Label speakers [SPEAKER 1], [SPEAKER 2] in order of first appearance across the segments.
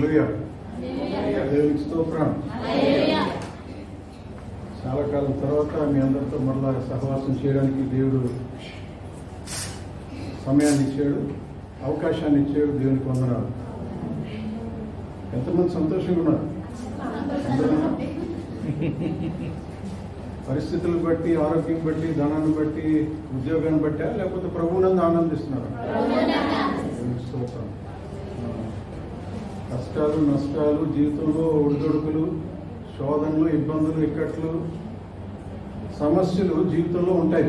[SPEAKER 1] హల్లెలూయా. దేవునికి స్తోత్రం. చాలా కాలం తర్వాత మీ అందరితో మరలా సహవాసం చేయడానికి దేవుడు సమయాన్ని ఇచ్చాడు అవకాశాన్ని ఇచ్చాడు దేవునికి వందనాలు. ఎంతమంది సంతోషంగా ఉన్నారు? అందరూ పరిస్థితులను బట్టి ఆరోగ్యం బట్టి ధనాన్ని బట్టి ఉద్యోగాన్ని బట్టా లేకపోతే ప్రభువునందు ఆనందిస్తున్నారా? స్తోత్రం. కష్టాలు నష్టాలు జీవితంలో ఒడిదొడుకులు శోధనలు ఇబ్బందులు ఇక్కట్లు సమస్యలు జీవితంలో ఉంటాయి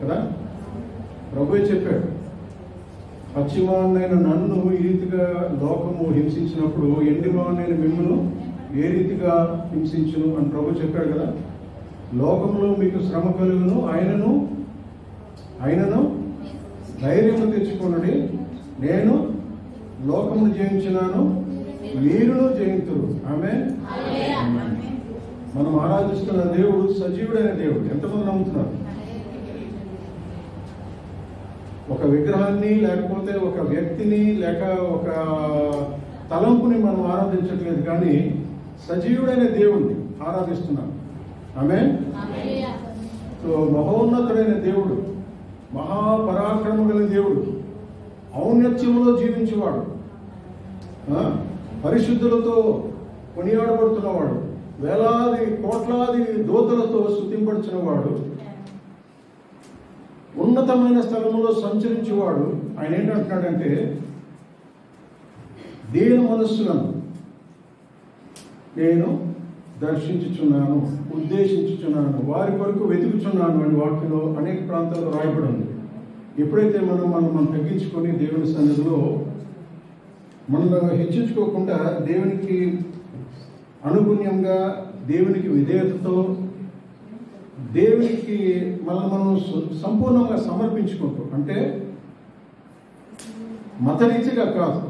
[SPEAKER 1] కదా? ప్రభు చెప్పాడు పశ్చిమాన్నైన నన్ను ఈ రీతిగా లోకము హింసించినప్పుడు ఎండిమానైన మిమ్మల్ని ఏ రీతిగా హింసించును అని ప్రభు చెప్పాడు కదా? లోకంలో మీకు శ్రమ కలుగును ఆయనను ఆయనను ధైర్యము తెచ్చుకొనుడి. నేను లోకమును జయించినాను మీరును జయింతులు ఆమె మనం ఆరాధిస్తున్న దేవుడు సజీవుడైన దేవుడు. ఎంతమంది నమ్ముతున్నారు? ఒక విగ్రహాన్ని లేకపోతే ఒక వ్యక్తిని లేక ఒక తలంపుని మనం ఆరాధించట్లేదు కానీ సజీవుడైన దేవుణ్ణి ఆరాధిస్తున్నాం. ఆమె సో మహోన్నతుడైన దేవుడు మహాపరాక్రమ గల దేవుడు ఔన్నత్యంలో జీవించేవాడు. పరిశుద్ధులతో కొనియాడబడుతున్నవాడు వేలాది కోట్లాది దోతలతో స్థుతింపడుచున్నవాడు ఉన్నతమైన స్థలంలో సంచరించేవాడు ఆయన ఏంటంటున్నాడంటే దీన మనస్సులను నేను దర్శించుచున్నాను ఉద్దేశించుచున్నాను వారి కొరకు వెతుకుచున్నాను అని వాక్యంలో అనేక ప్రాంతాల్లో రాయబడి ఉంది. ఎప్పుడైతే మనం మనం మనం తగ్గించుకొని దేవుని సన్నిధిలో మనల్ని హెచ్చించుకోకుండా దేవునికి అనుగుణ్యంగా దేవునికి విధేయతతో దేవునికి మనం మనం సంపూర్ణంగా సమర్పించుకుంటూ అంటే మతరీతిగా కాదు.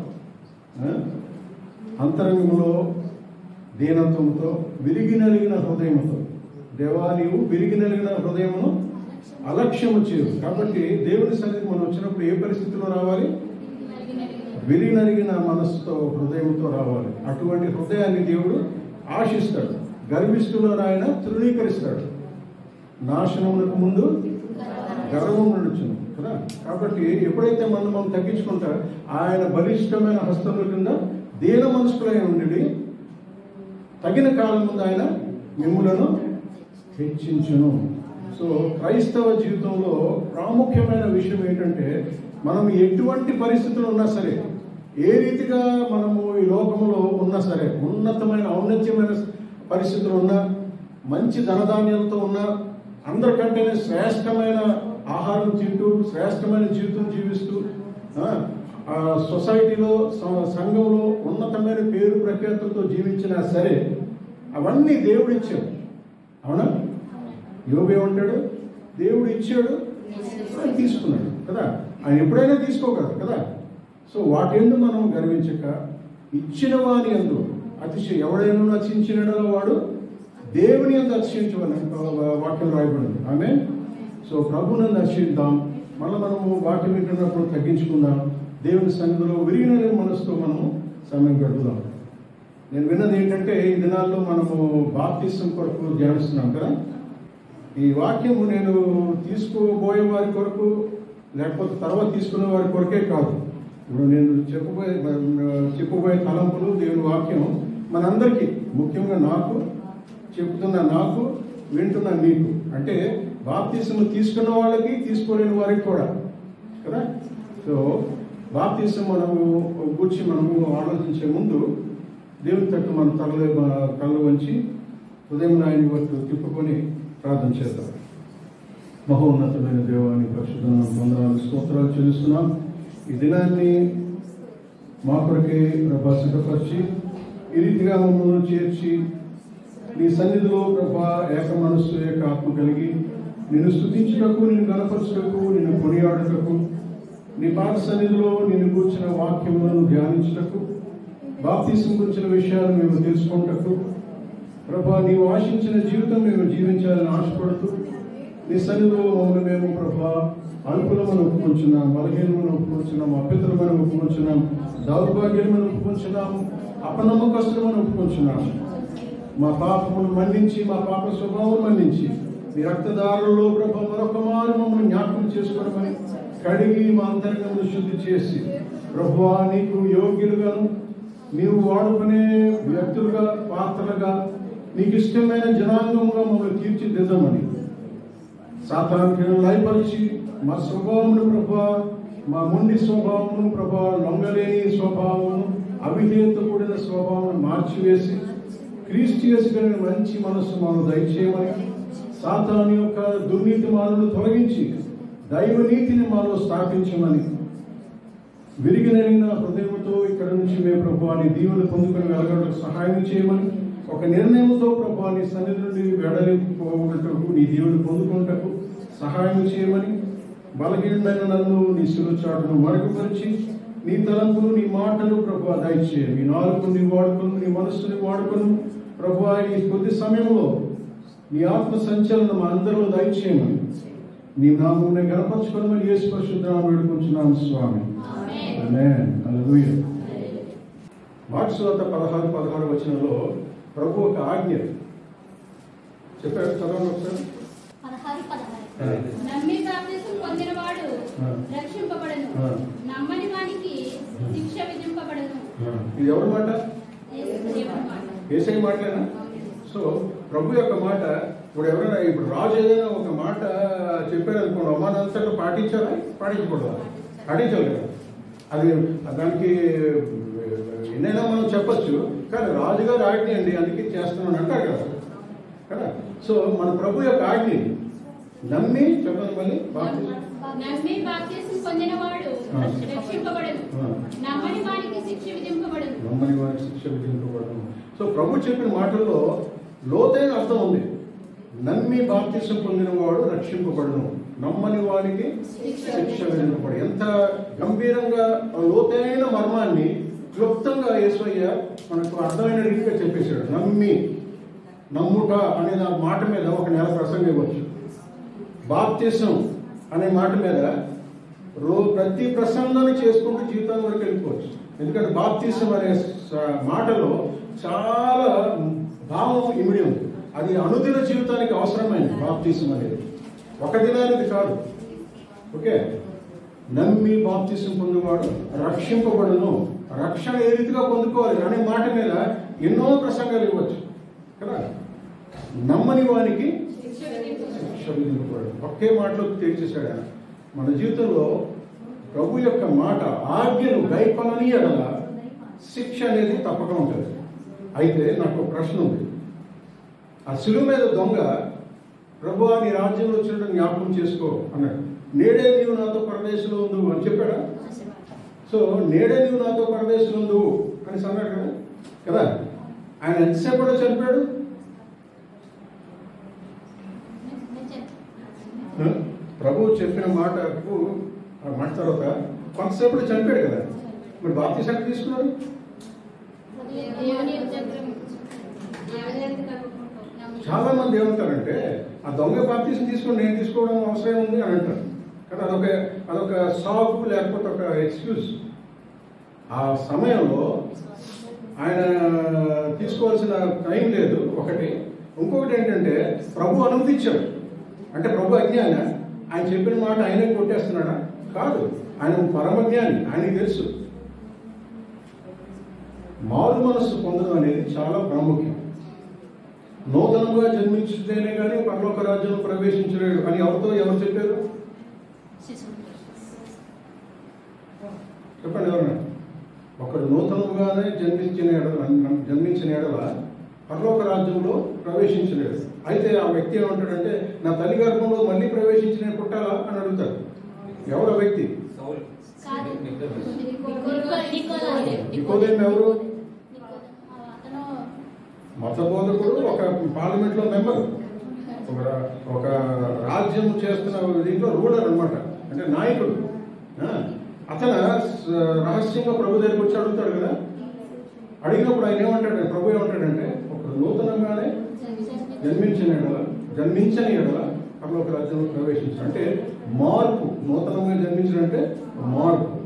[SPEAKER 1] అంతరంగంలో దీనత్వంతో విరిగి నలిగిన హృదయంతో దేవా నీవు విరిగి నలిగిన హృదయమును అలక్ష్యము చేయు కాబట్టి దేవుని సన్నిధి మనం వచ్చినప్పుడు ఏ పరిస్థితిలో రావాలి? విరిగినరిగిన మనస్సుతో హృదయంతో రావాలి. అటువంటి హృదయాన్ని దేవుడు ఆశిస్తాడు. గర్విస్తున్నారు ఆయన తృణీకరిస్తాడు. నాశనమునకు ముందు గర్వం నడుచును కదా? కాబట్టి ఎప్పుడైతే మనం మనం తగ్గించుకుంటా ఆయన బలిష్టమైన హస్తముల కింద దీన మనసుకులై ఉండి తగిన కాలం ముందు ఆయన మిమ్ములను హెచ్చించును. సో క్రైస్తవ జీవితంలో ప్రాముఖ్యమైన విషయం ఏంటంటే మనం ఎటువంటి పరిస్థితులు ఉన్నా సరే ఏ రీతిగా మనము ఈ లోకంలో ఉన్నా సరే ఉన్నతమైన ఔన్నత్యమైన పరిస్థితులు ఉన్నా మంచి ధనధాన్యాలతో ఉన్నా అందరికంటేనే శ్రేష్టమైన ఆహారం తింటూ శ్రేష్టమైన జీవితం జీవిస్తూ ఆ, సొసైటీలో సంఘంలో ఉన్నతమైన పేరు ప్రఖ్యాతులతో జీవించినా సరే అవన్నీ దేవుడు ఇచ్చాడు అవునా? యోగే ఉంటాడు దేవుడు ఇచ్చాడు తీసుకున్నాడు కదా? ఆయన ఎప్పుడైనా తీసుకోగలరు కదా? సో వాటి మనం గర్వించక ఇచ్చిన వారి ఎందు అతిశయ ఎవడైనా నచ్చించిన వాడు దేవుని ఎందు అతిశయించమని వాక్యం రాయబడింది. ఆమె సో ప్రభుని దర్శిద్దాం. మళ్ళీ మనము వాక్యం వింటున్నప్పుడు తగ్గించుకుందాం. దేవుని సన్నిధిలో విరిగిన మనసుతో మనము సమయం గడుపుదాం. నేను విన్నది ఏంటంటే ఈ దినాల్లో మనము బాప్తిసం కొరకు ధ్యానిస్తున్నాం కదా? ఈ వాక్యము నేను తీసుకోబోయే వారి కొరకు లేకపోతే తర్వాత తీసుకునే వారి కొరకే కాదు. ఇప్పుడు నేను చెప్పబోయే చెప్పబోయే తలంపులు దేవుని వాక్యం మనందరికీ ముఖ్యంగా నాకు చెప్తున్న నాకు వింటున్న నీకు అంటే బాప్తీసం తీసుకున్న వాళ్ళకి తీసుకోలేని వారికి కూడా. కదా? సో బాప్తీసం మనము కూర్చి మనము ఆలోచించే ముందు దేవుని తట్టు మన తల కళ్ళు వంచి ఉదయం నాయని వరకు తిప్పుకొని ప్రార్థన చేద్దాం. మహోన్నతమైన దేవాన్ని పరిశుద్ధ వందనాలు స్తోత్రాలు చెల్లిస్తున్నాం. ఈ దినాన్ని మా కొరకే ప్రభా సిద్ధపరిచి ఈ రీతిగా మమ్మల్ని చేర్చి నీ సన్నిధిలో ప్రభా ఏక మనస్సు ఏక ఆత్మ కలిగి నిన్ను స్థుతించుటకు నిన్ను గణపరచుటకు నిన్ను కొనియాడుటకు నీ పాద సన్నిధిలో నిన్ను కూర్చిన వాక్యములను ధ్యానించుటకు బాప్తీసం గురించిన విషయాలు మేము తెలుసుకుంటకు ప్రభా నీవు ఆశించిన జీవితం మేము జీవించాలని ఆశపడుతూ నీ సన్నిధిలో మమ్మల్ని మేము ప్రభా అల్పులమని ఒప్పుకుంటున్నాం బలహీనమని ఒప్పుకుంటున్నాం అపితరమని ఒప్పుకుంటున్నాం దౌర్భాగ్యమని ఒప్పుకుంటున్నాం అపనమ్మకస్తులమని ఒప్పుకుంటున్నాం మా పాపమును మన్నించి మా పాప స్వభావం మన్నించి మీ రక్తదారుల్లో ప్రభు మరొక మారు మమ్మల్ని జ్ఞాపకం చేసుకోవడమని కడిగి మా అంతరంగమును శుద్ధి చేసి ప్రభువా నీకు యోగ్యులుగాను నీవు వాడుకునే వ్యక్తులుగా పాత్రలుగా నీకు ఇష్టమైన జనాంగముగా మమ్మల్ని తీర్చిదిద్దమని. సాతానికి లయపరిచి మా స్వభావమును ప్రభా మా మొండి స్వభావమును ప్రభా లొంగలేని స్వభావమును అవిధేయత కూడిన స్వభావం మార్చివేసి క్రీస్తు కలిగిన మంచి మనస్సు మాకు దయచేయమని సాతాను యొక్క దుర్నీతి మాలను తొలగించి దైవ నీతిని మాలో స్థాపించమని విరిగి హృదయంతో ఇక్కడ నుంచి మేము ప్రభాని దీవులు పొందుకుని వెళ్ళగలకు సహాయం చేయమని ఒక నిర్ణయంతో ప్రభాని సన్నిధి నుండి వెడలిపోవటకు నీ దీవులు పొందుకుంటకు సహాయం చేయమని బలహీనమైన నన్ను నీ సురచాటును మరుగుపరిచి నీ తలంపులు నీ మాటలు ప్రభు దయచే నీ నాలుగు నీ నీ మనస్సుని వాడుకును. ప్రభు ఈ కొద్ది సమయంలో నీ ఆత్మ సంచలనం అందరూ అందరిలో దయచేయమని నీ నామమునే గణపరచుకోవడం యేసు పరిశుద్ధనామం వేడుకుంటున్నాము స్వామి. ఆమేన్. మార్క్స్ వద్ద పదహారు పదహారు వచనంలో ప్రభు ఒక ఆజ్ఞ చెప్పారు చదవండి ఒకసారి.
[SPEAKER 2] నమ్మి బాప్తిసం పొందినవాడు
[SPEAKER 1] ఆ.
[SPEAKER 2] రక్షింపబడను.
[SPEAKER 1] ఆ.
[SPEAKER 2] నమ్మని వానికి శిక్ష విధింపబడను.
[SPEAKER 1] ఇది ఎవరి మాట. ఏసై మాటలేనా? సో ప్రభు యొక్క మాట ఇప్పుడు ఎవరైనా ఇప్పుడు రాజు ఏదైనా ఒక మాట చెప్పారు అనుకోండి అవమానంతగా పాటించాలా పాటించకూడదా? పాటించాలి కదా. అది దానికి ఎన్నైనా మనం చెప్పొచ్చు కానీ రాజుగారు ఆజ్ఞ అండి అందుకే చేస్తున్నాను అంటారు కదా. కదా? సో మన ప్రభు యొక్క ఆజ్ఞ నమ్మి చెప్పండి మళ్ళీ. బాప్తిజం.
[SPEAKER 2] నమ్మి బాప్తిసం పొందినవాడు
[SPEAKER 1] ఆ.
[SPEAKER 2] రక్షింపబడను
[SPEAKER 1] ఆ.
[SPEAKER 2] నమ్మని వానికి శిక్ష విధింపబడను
[SPEAKER 1] నమ్మని వారికి శిక్ష విధింపబడను సో ప్రభు చెప్పిన మాటల్లో లోతైన అర్థం ఉంది. నమ్మి బాప్తిసం పొందినవాడు రక్షింపబడును. నమ్మని వాడికి శిక్ష విధింపబడు ఎంత గంభీరంగా లోతైన మర్మాన్ని క్లుప్తంగా యేసయ్య మనకు అర్థమైన రీతిగా చెప్పేశాడు. నమ్మి నమ్ముట అనే మాట మీద ఒక నెల ప్రసంగం ఇవ్వచ్చు. బాప్తిసం అనే మాట మీద రో ప్రతి ప్రసంగాన్ని చేసుకుంటూ జీవితం వరకు వెళ్ళిపోవచ్చు. ఎందుకంటే బాప్తిసం అనే మాటలో చాలా భావం ఇమిడి ఉంది. అది అనుదిన జీవితానికి అవసరమైంది బాప్తిసం అనేది. ఒక దినానికి కాదు. ఓకే? నమ్మి బాప్తిసం పొందేవాడు రక్షింపబడును. రక్షణ ఏ రీతిగా పొందుకోవాలి అనే మాట మీద ఎన్నో ప్రసంగాలు ఇవ్వచ్చు. కదా? నమ్మని వానికి
[SPEAKER 2] శిక్ష
[SPEAKER 1] విధింపబడు ఒకే మాటలో తేల్చేశాడు ఆయన. మన జీవితంలో ప్రభు యొక్క మాట ఆజ్ఞను గైపనని ఎడల శిక్ష అనేది తప్పక ఉంటుంది. అయితే నాకు ఒక ప్రశ్న ఉంది. ఆ శిలువ మీద దొంగ ప్రభు నీ రాజ్యంలో వచ్చినట్టు జ్ఞాపకం చేసుకో అన్నాడు. నేడే నీవు నాతో పరదేశంలో ఉండు అని చెప్పాడా? సో నేడే నీవు నాతో పరదేశంలో ఉండు అని అన్నాడు కదా. కదా ఆయన ఎంతసేపు కూడా చనిపోయాడు
[SPEAKER 2] నేను చెప్తాను.
[SPEAKER 1] ఆ? ప్రభువు చెప్పిన మాటకు మంట మాట తర్వాత కొంతసేపు చనిపోయాడు కదా. మరి బాప్తీస్ ఎక్కడ
[SPEAKER 2] తీసుకున్నారు
[SPEAKER 1] చాలా మంది ఏమంటారంటే ఆ దొంగ బాప్తీసం తీసుకుని నేను తీసుకోవడం అవసరం ఉంది అని అంటారు. కానీ అదొక అదొక సాకు లేకపోతే ఒక ఎక్స్క్యూజ్ ఆ సమయంలో ఆయన తీసుకోవాల్సిన టైం లేదు. ఒకటి ఇంకొకటి ఏంటంటే ప్రభు అనుమతించాడు అంటే ప్రభు అజ్ఞాన. ఆయన చెప్పిన మాట ఆయనే కొట్టేస్తున్నాడా? కాదు. ఆయన పరమజ్ఞాని. ఆయనకి తెలుసు. మారు మనస్సు పొందడం అనేది చాలా ప్రాముఖ్యం. నూతనంగా జన్మించితేనే కానీ పరలోక రాజ్యంలో ప్రవేశించలేడు. అని ఎవరితో ఎవరు చెప్పారు? చెప్పండి ఎవరన్నా. ఒకడు నూతనంగానే జన్మించిన జన్మించిన ఎడల పరలోక రాజ్యంలో ప్రవేశించలేడు. అయితే ఆ వ్యక్తి ఏమంటాడంటే నా తల్లి గర్భంలో మళ్ళీ ప్రవేశించిన పుట్టాలా అని అడుగుతాడు ఎవరు వ్యక్తి? ఎవరు? మత బోధకుడు ఒక పార్లమెంట్లో మెంబర్. ఒక ఒక రాజ్యం చేస్తున్న దీంట్లో రూలర్ అన్నమాట. అంటే నాయకుడు. అతను రహస్యంగా ప్రభు దగ్గరికి వచ్చి అడుగుతాడు కదా. అడిగినప్పుడు ఆయన ఏమంటాడు ప్రభు ఏమంటాడంటే ఒక నూతనంగానే జన్మించిన ఎడల జన్మించని ఎడల పరలోక రాజ్యంలో ప్రవేశించాడు అంటే మార్పు నూతనంగా జన్మించడం అంటే మార్పు.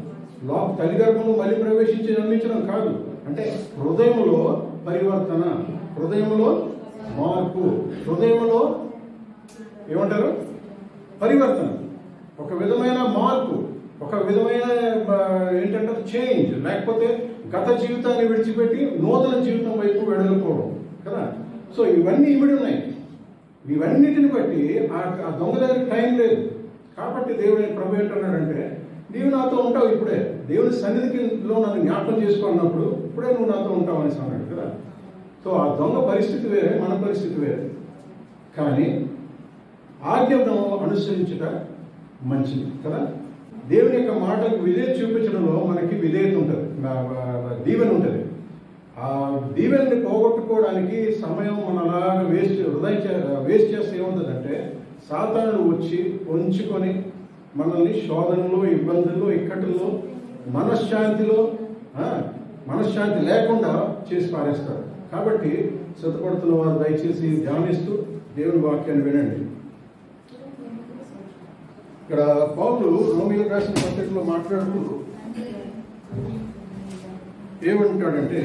[SPEAKER 1] లోప తల్లి మళ్ళీ ప్రవేశించి జన్మించడం కాదు. అంటే హృదయంలో పరివర్తన హృదయంలో మార్పు హృదయంలో ఏమంటారు? పరివర్తన. ఒక విధమైన మార్పు ఒక విధమైన ఏంటంటే చేంజ్. లేకపోతే గత జీవితాన్ని విడిచిపెట్టి నూతన జీవితం వైపు వెళ్ళకపోవడం కదా? సో ఇవన్నీ ఇమిడి ఉన్నాయి. ఇవన్నిటిని బట్టి ఆ దొంగ దగ్గర టైం లేదు. కాబట్టి దేవుని ప్రభు ఏంటన్నాడంటే నీవు నాతో ఉంటావు ఇప్పుడే. దేవుని సన్నిధిలో నన్ను జ్ఞాపకం చేసుకున్నప్పుడు ఇప్పుడే నువ్వు నాతో ఉంటావు అనేసి అన్నాడు కదా. సో ఆ దొంగ పరిస్థితి వేరే మన పరిస్థితి వేరే. కానీ ఆజ్ఞను అనుసరించుట మంచిది కదా. దేవుని యొక్క మాటలకు విధేయత చూపించడంలో మనకి విధేయత ఉంటుంది. ఉంటుంది ఆ దీవెల్ని పోగొట్టుకోవడానికి సమయం మన అలాగా వేస్ట్ హృదయ వేస్ట్ చేస్తే ఏముంటుందంటే సాతానుడు వచ్చి ఉంచుకొని మనల్ని శోధనలో ఇబ్బందుల్లో ఇక్కట్లో మనశ్శాంతిలో మనశ్శాంతి లేకుండా చేసి పారేస్తారు. కాబట్టి సిద్ధపడుతున్న వారు దయచేసి ధ్యానిస్తూ దేవుని వాక్యాన్ని వినండి. ఇక్కడ పౌరులు రోమిలకు రాసిన పత్రికలో మాట్లాడుతూ ఏమంటాడంటే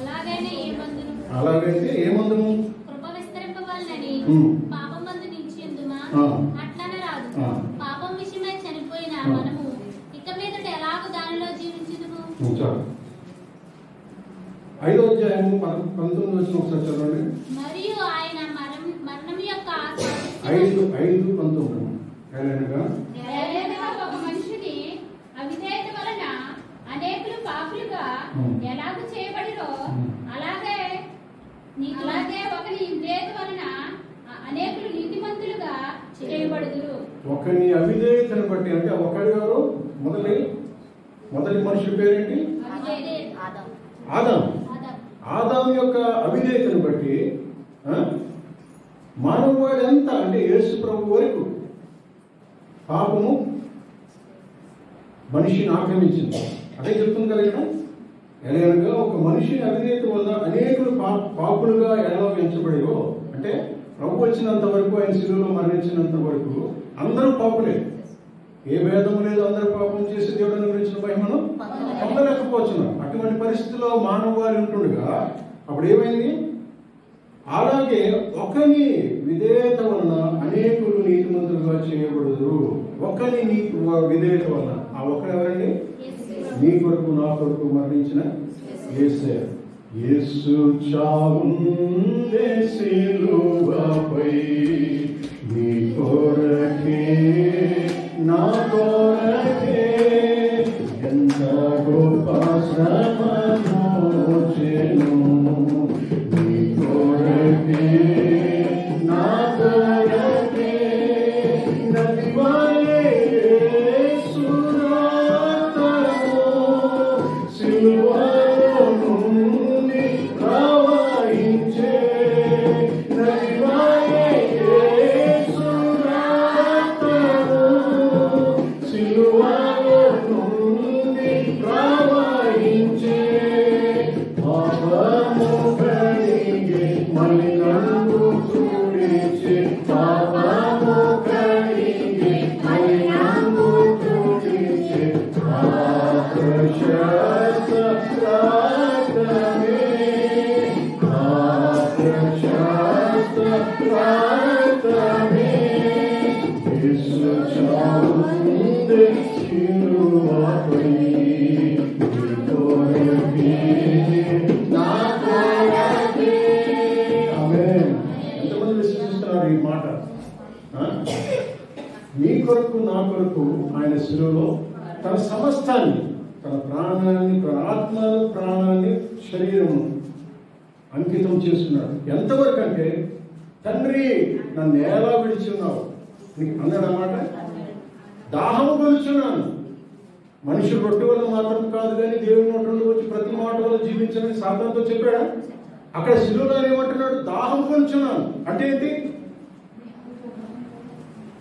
[SPEAKER 2] అలాగైనా ఏ మందును?
[SPEAKER 1] అలాగైతే ఐదో అధ్యాయము పంతొమ్మిది వచ్చిన ఒకసారి చదవండి.
[SPEAKER 2] మరియు ఆయన మరణం యొక్క
[SPEAKER 1] ఐదు ఐదు పంతొమ్మిది. ఏలైనగా
[SPEAKER 3] ఏలైనగా ఒక మనిషిని అవిధేయత వలన అనేకులు పాపులుగా. ఎలాగ చేయబడిరో. అలాగే అలాగే ఒకరి విధేయత వలన అనేకులు నీతిమంతులుగా చేయబడుదురు.
[SPEAKER 1] ఒకరిని అవిధేయతను బట్టి అంటే ఒకరి గారు మొదటి మొదటి మనిషి పేరేంటి?
[SPEAKER 2] ఆదాం.
[SPEAKER 1] ఆదాం యొక్క అవిధేయతను బట్టి ఆ, మానవుడు ఎంత అంటే యేసు ప్రభు వరకు పాపము మనిషిని ఆక్రమించింది. అదే చెప్తుంది కదా ఇక్కడ? ఎలాగనగా ఒక మనిషి అవినీతి వల్ల అనేకులు పా పాపులుగా ఎలా పెంచబడియో అంటే ప్రభు వచ్చినంత వరకు ఆయన శిలువలో మరణించినంత వరకు అందరూ పాపులే. ఏ భేదం లేదు అందరూ పాపం చేసి దేవుడిని గురించిన మహిమను పొందలేకపోతున్నాం అటువంటి పరిస్థితిలో మానవాళి ఉంటుండగా అప్పుడు ఏమైంది? అలాగే ఒకని విధేయత వలన అనేకులు నీతిమంతులుగా చేయకూడదు ఒకని నీ విధేయత వలన. ఆ ఒకరు ఎవరండి? నీ కొరకు నా కొరకు మరణించిన యేసే యేసు చావుందే సిలువపై నీ కొరకే నా కొరకే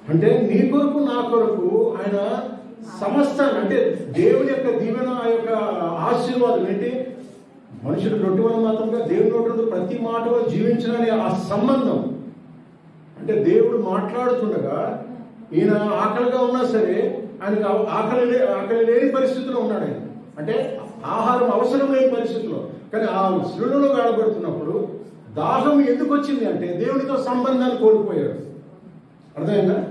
[SPEAKER 1] అంటే నీ కొరకు నా కొరకు ఆయన సమస్తాన్ని అంటే దేవుని యొక్క దీవెన ఆ యొక్క ఆశీర్వాదం ఏంటి? మనుషుడు రొట్టె వల్ల మాత్రంగా దేవుని నోటి ప్రతి మాట వల్ల జీవించడానికి ఆ సంబంధం. అంటే దేవుడు మాట్లాడుతుండగా ఈయన ఆకలిగా ఉన్నా సరే ఆయనకు ఆకలి ఆకలి లేని పరిస్థితిలో ఉన్నాడు ఆయన. అంటే ఆహారం అవసరం లేని పరిస్థితిలో. కానీ ఆ శిలువలో గాడబడుతున్నప్పుడు దాహం ఎందుకు వచ్చింది అంటే దేవునితో సంబంధాన్ని కోల్పోయాడు. అర్థమైందా?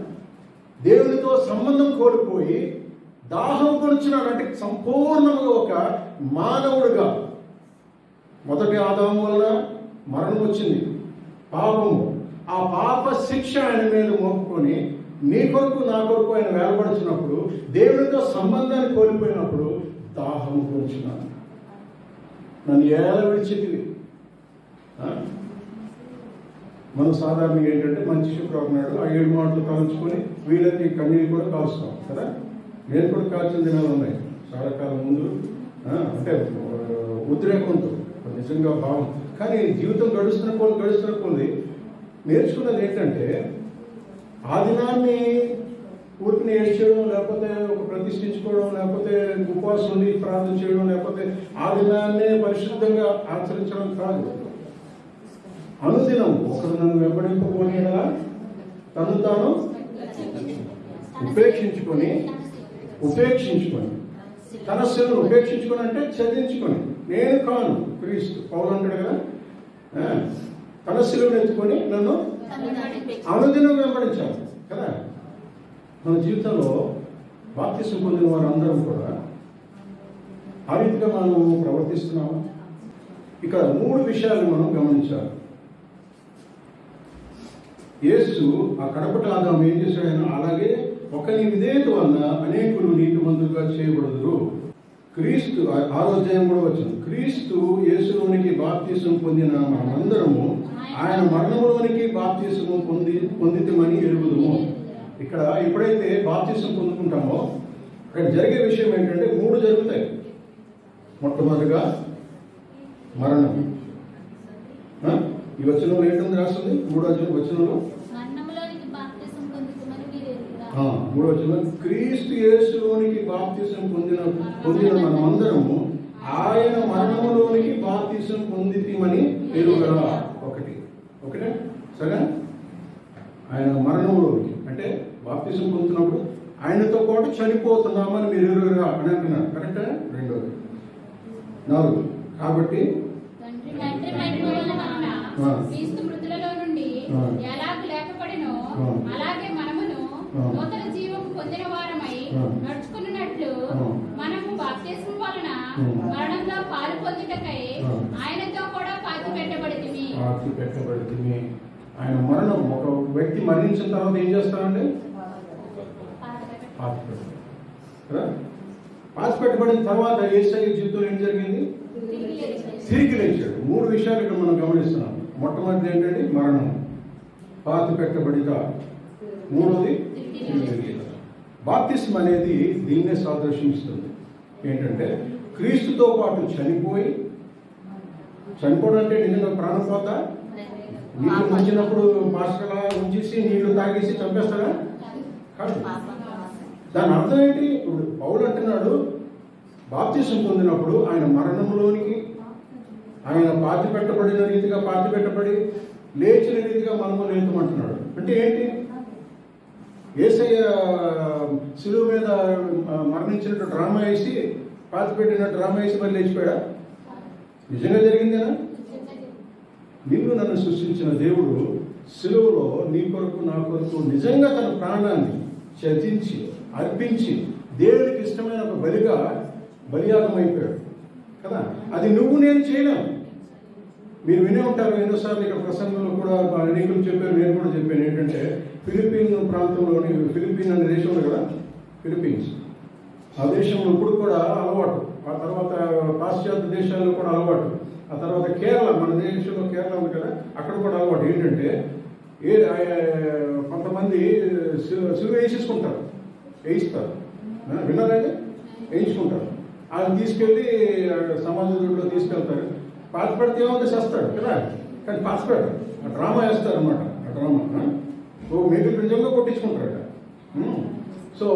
[SPEAKER 1] దేవునితో సంబంధం కోల్పోయి దాహం కొనుచున్నాడు అంటే సంపూర్ణంగా ఒక మానవుడుగా. మొదటి ఆదాము వల్ల మరణం వచ్చింది. పాపము. ఆ పాప శిక్ష ఆయన మీద మోపుకొని నీ కొరకు నా కొరకు ఆయన వేలపడుచున్నప్పుడు దేవునితో సంబంధాన్ని కోల్పోయినప్పుడు దాహం కొనుచున్నాను నన్ను ఏల విడిచితివి. మనం సాధారణంగా ఏంటంటే మంచి శుక్రవారం నాడు ఆ ఏడు మాటలు కాల్చుకొని వీళ్ళకి కన్నీళ్ళు కూడా కాల్చుతాం కదా? నేను కూడా కాల్చిన దినాలు ఉన్నాయి. చాలా కాలం ముందు అంటే ఉద్రేకంతో నిజంగా భావం. కానీ జీవితం గడుస్తున్న కొన్ని గడుస్తున్న కొద్ది నేర్చుకున్నది ఏంటంటే ఆ దినాన్ని ఊరికి ఏడ్చేయడం లేకపోతే ఒక ప్రతిష్ఠించుకోవడం లేకపోతే ఉపవాసం ఉండి ప్రార్థన చేయడం లేకపోతే ఆ దినాన్నే పరిశుద్ధంగా ఆచరించడం కాదు. అనుదినం ఒకరు నన్ను వెంబడింపబోనేలా తను తాను ఉపేక్షించుకొని ఉపేక్షించుకొని. తన శిలను ఉపేక్షించుకొని అంటే చదించుకొని నేను కాను క్రీస్తు. పౌరు అంటాడు కదా? తన శిలువను ఎత్తుకొని నన్ను అనుదినం వెంబడించాలి కదా? మన జీవితంలో బాప్తిసం పొందిన వారందరం కూడా ఆ రీతిగా మనం ప్రవర్తిస్తున్నాము. ఇక్కడ మూడు విషయాలు మనం గమనించాలి. యేసు ఆ కడపటి ఆదాం ఏం చేశాడైనా అలాగే ఒకరి విధేయత వలన అనేకులు నీతిమంతులుగా చేయబడదురు. క్రీస్తు ఆ- కూడా వచ్చింది? క్రీస్తు యేసులోనికి బాప్తీసం పొందిన మనమందరము ఆయన మరణంలోనికి బాప్తీసము పొంది పొందితమని ఎరుగుదము. ఇక్కడ ఎప్పుడైతే బాప్తీసం పొందుకుంటామో ఇక్కడ జరిగే విషయం ఏంటంటే మూడు జరుగుతాయి. మొట్టమొదటిగా మరణం. ఈ వచనంలో ఏంటుంది రాస్తుంది? మూడో వచనం- వచనంలో? మూడో వచనం క్రీస్తు యేసులోనికి బాప్తిసం పొందిన పొందిన మనమందరము ఆయన మరణములోనికి బాప్తిసం పొందితిమని ఎరుగరా ఒకటి. ఒకటే? సరే ఆయన మరణంలోనికి అంటే బాప్తిసం పొందుతున్నప్పుడు ఆయనతో పాటు చనిపోతున్నామని మీరు ఎరుగరా అని అంటున్నారు. కరెక్టా? రెండోది. నాలుగు కాబట్టి
[SPEAKER 3] క్రీస్తు మృతులలో నుండి. ఎలాగ లేకపోయినో
[SPEAKER 1] ఆ.
[SPEAKER 3] అలాగే మనమును. నూతన జీవం పొందిన వారమై. నడుచుకున్నట్లు. మనము బాప్తిసం వలన. మరణంలో పాలు పొందుటకై. ఆయనతో కూడా పాతి పెట్టబడితిమి
[SPEAKER 1] పాతి పెట్టబడుతుంది ఆయన మరణం ఒక వ్యక్తి మరణించిన తర్వాత ఏం చేస్తారండి పాతి పాతి పెట్టబడిన తర్వాత ఏసఐ జీవితంలో ఏం జరిగింది తిరిగి లేచాడు మూడు విషయాలు ఇక్కడ మనం గమనిస్తున్నాం మొట్టమొదటి ఏంటంటే మరణం. పాతి పెట్టబడిత మూడోది తిరిగి అనేది దీన్నే సాదృశ్యమిస్తుంది. ఏంటంటే క్రీస్తుతో పాటు చనిపోయి చనిపోవడం అంటే నిజంగా ప్రాణం పోతా? నీళ్ళు ముంచినప్పుడు మాస్కలా ఉంచేసి నీళ్ళు తాగేసి చంపేస్తారా? కాదు. దాని అర్థం ఏంటి? ఇప్పుడు పౌలు అంటున్నాడు బాప్తిసం పొందినప్పుడు ఆయన మరణంలోనికి ఆయన పాతి పెట్టబడిన రీతిగా పాతి పెట్టబడి లేచిన రీతిగా మనము లేతమంటున్నాడు అంటే ఏంటి? ఏసయ్య శిలువ మీద మరణించినట్టు డ్రామా వేసి పాతి పెట్టిన డ్రామా వేసి మరి లేచిపోయాడా? నిజంగా జరిగిందేనా? నిన్ను నన్ను సృష్టించిన దేవుడు సిలువలో నీ కొరకు నా కొరకు నిజంగా తన ప్రాణాన్ని చర్చించి అర్పించి దేవుడికి ఇష్టమైన ఒక బలిగా బలియాగం అయిపోయాడు. కదా? అది నువ్వు నేను చేయలేము. మీరు వినే ఉంటారు ఎన్నోసార్లు ఇక్కడ ప్రసంగంలో కూడా అనేకులు చెప్పారు నేను కూడా చెప్పాను. ఏంటంటే ఫిలిప్పీన్ ప్రాంతంలోని ఫిలిప్పీన్ అనే దేశం ఉంది కదా? ఫిలిప్పీన్స్. ఆ దేశంలో ఇప్పుడు కూడా అలవాటు. ఆ తర్వాత పాశ్చాత్య దేశాల్లో కూడా అలవాటు. ఆ తర్వాత కేరళ మన దేశంలో కేరళ ఉంది కదా? అక్కడ కూడా అలవాటు. ఏంటంటే ఏ కొంతమంది సిలువ వేసేసుకుంటారు. వేయిస్తారు. ఆ, వేయించుకుంటారు. అది తీసుకెళ్ళి సమాజంలో తీసుకెళ్తారు. పాత పెడితే ఏమో చేస్తాడు కదా? కానీ పాసిపోయాడు ఆ డ్రామా వేస్తారు అనమాట ఆ డ్రామా ఓ మీకు నిజంగా కొట్టించుకుంటాడు సో